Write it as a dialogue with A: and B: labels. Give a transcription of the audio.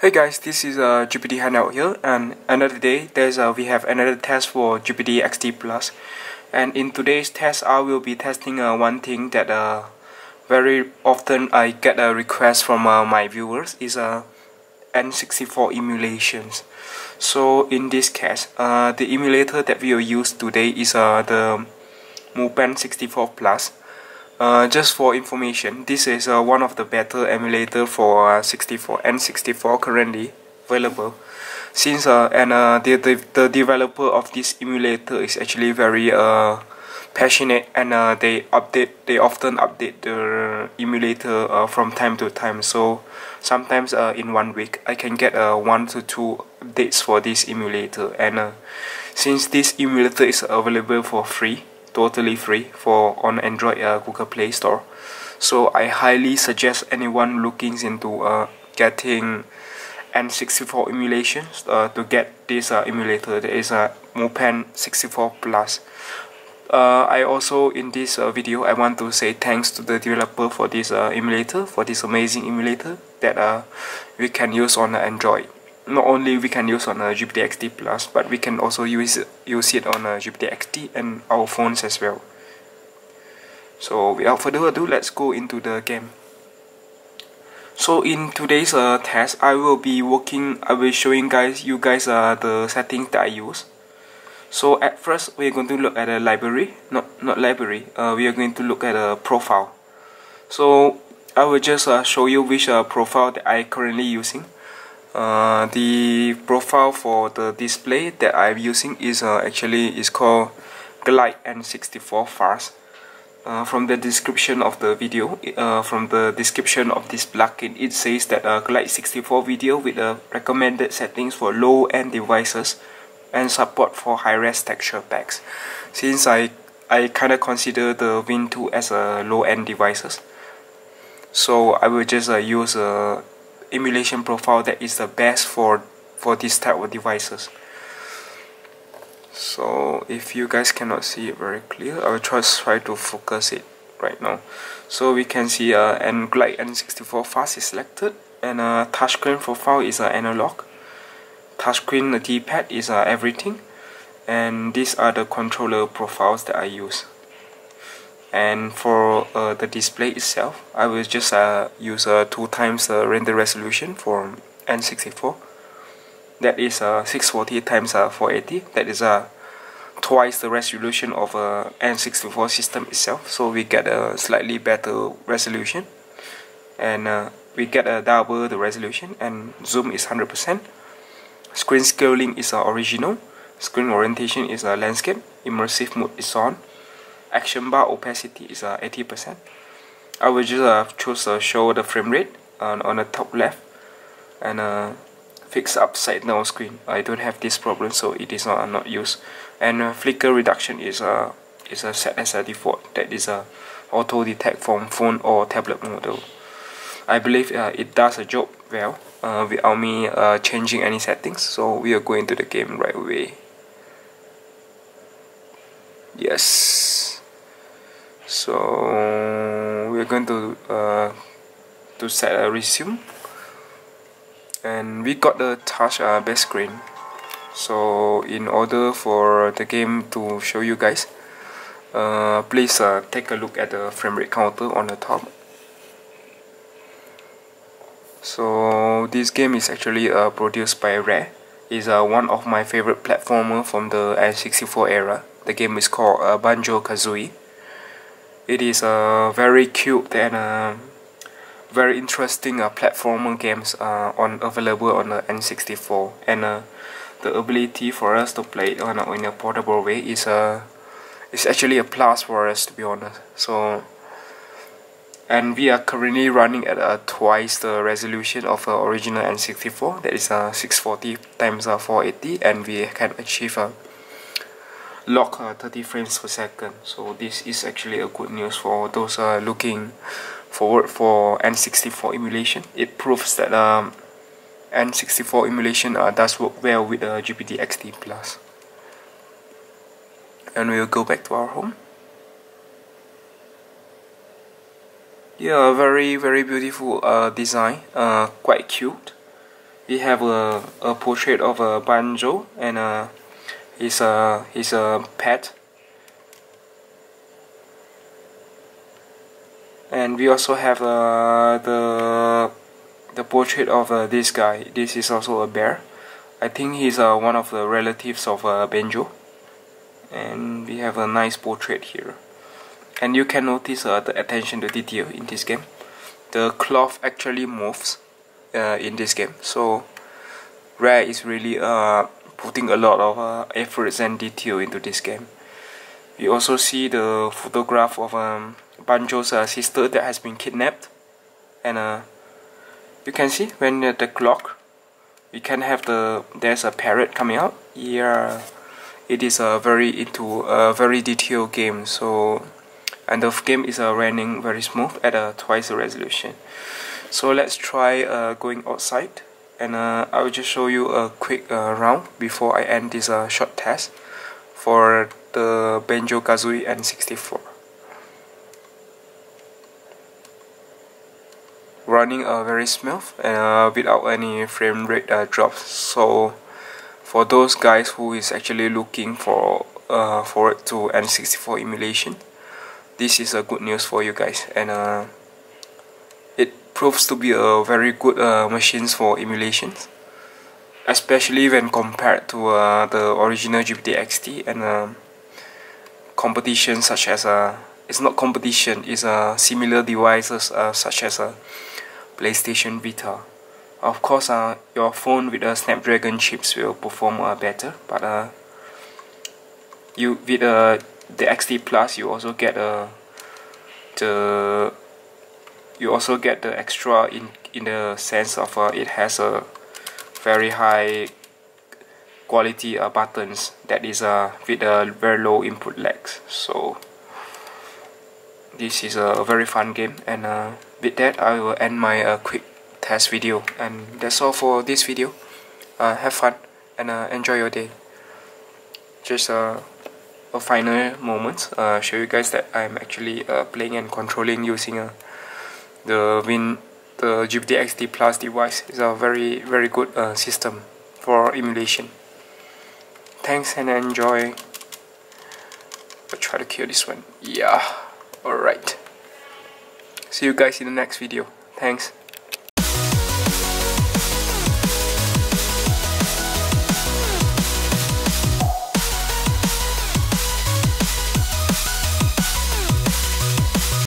A: Hey guys, this is uh, GPD Handheld here, and another day there's uh, we have another test for GPD XD Plus, and in today's test I will be testing uh, one thing that uh, very often I get a request from uh, my viewers is uh, N64 emulations. So in this case, uh, the emulator that we will use today is uh, the MUPEN 64 Plus. Uh, just for information, this is uh, one of the better emulator for uh, 64 N64 currently available. Since uh, and uh, the, the the developer of this emulator is actually very uh, passionate and they update they often update the emulator from time to time. So sometimes in one week I can get one to two updates for this emulator and since this emulator is available for free totally free for on Android uh, Google Play Store. So I highly suggest anyone looking into uh, getting N64 emulations uh, to get this uh, emulator. There is a MUPEN 64 Plus. Uh, I also in this uh, video I want to say thanks to the developer for this uh, emulator for this amazing emulator that uh, we can use on Android not only we can use on a GPD-XD Plus, but we can also use use it on a GPD-XD and our phones as well. So without further ado, let's go into the game. So in today's uh, test, I will be working. I will showing guys you guys uh, the settings that I use. So at first, we are going to look at a library, not not library. Uh, we are going to look at a profile. So I will just uh, show you which uh, profile that I currently using. Uh, the profile for the display that I'm using is uh, actually is called Glide N64 Fast. Uh, from the description of the video, uh, from the description of this plugin, it says that uh, Glide 64 video with the recommended settings for low-end devices and support for high-res texture packs. Since I I kind of consider the Win 2 as a low-end devices, so I will just uh, use a emulation profile that is the best for for this type of devices. So if you guys cannot see it very clear I will just try to focus it right now. So we can see uh, and Glide N64 fast is selected and uh, touchscreen profile is uh, analog. Touchscreen the D-pad is uh, everything and these are the controller profiles that I use and for uh, the display itself I will just uh, use uh, two times the render resolution for N64 that is uh, 640 times uh, 480 that is uh, twice the resolution of a N64 system itself. So we get a slightly better resolution. And uh, we get a double the resolution. And zoom is 100% screen scaling is uh, original. Screen orientation is a uh, landscape. Immersive mode is on action bar opacity is uh, 80% I will just uh, choose uh, show the frame rate on, on the top left and uh, fix upside down screen. I don't have this problem so it is not, not used. And uh, flicker reduction is uh, is uh, set as a default. That is a uh, auto detect from phone or tablet model. I believe uh, it does a job well uh, without me uh, changing any settings. So we are going to the game right away. Yes so we're going to uh, to set a resume. And we got the touch uh, base screen so in order for the game to show you guys uh, please uh, take a look at the frame rate counter on the top. So this game is actually uh, produced by Rare. Is uh, one of my favorite platformer from the N64 era. The game is called uh, Banjo-Kazooie it is a very cute and uh, very interesting uh, platformer games uh, on available on the N64 and uh, the ability for us to play it on a, in a portable way is a uh, is actually a plus for us to be honest. So and we are currently running at uh, twice the resolution of the original N64 that is uh, 640 times uh, 480 and we can achieve a uh, lock uh, 30 frames per second. So this is actually a good news for those uh, looking forward for N64 emulation. It proves that um, N64 emulation uh, does work well with uh, GPD XD Plus. And we'll go back to our home. Yeah very very beautiful uh, design uh, quite cute. We have a, a portrait of a banjo and uh, his a his uh, pet. And we also have uh, the the portrait of uh, this guy. This is also a bear. I think he's uh, one of the relatives of uh, Banjo and we have a nice portrait here. And you can notice uh, the attention to detail in this game. The cloth actually moves uh, in this game. So Rare is really uh, putting a lot of uh, efforts and detail into this game. We also see the photograph of um, Banjo's uh, sister that has been kidnapped. And uh, you can see when uh, the clock we can have the there's a parrot coming out. Yeah it is a very into a very detailed game. So and the game is uh, running very smooth at a twice the resolution. So let's try uh, going outside and uh, I will just show you a quick uh, round before I end this uh, short test for the Banjo Kazooie N64 running uh, very smooth and uh, without any frame rate uh, drops. So for those guys who is actually looking for uh, forward to N64 emulation this is a good news for you guys. And uh, it proves to be a very good uh, machines for emulations especially when compared to uh, the original GPD XD and uh, competition such as uh, it's not competition it's uh, similar devices uh, such as a PlayStation Vita. Of course uh, your phone with a Snapdragon chips will perform uh, better but uh, you with uh, the XD Plus you also get uh, the you also get the extra in in the sense of uh, it has a very high quality uh, buttons that is uh, with a very low input lags. So this is a very fun game. And uh, with that I will end my uh, quick test video. And that's all for this video. Uh, have fun and uh, enjoy your day. Just uh, a final moment uh, show you guys that I'm actually uh, playing and controlling using uh, the Win the GPD XD Plus device is a very very good uh, system for emulation. Thanks and enjoy. I'll try to kill this one. Yeah. Alright. See you guys in the next video. Thanks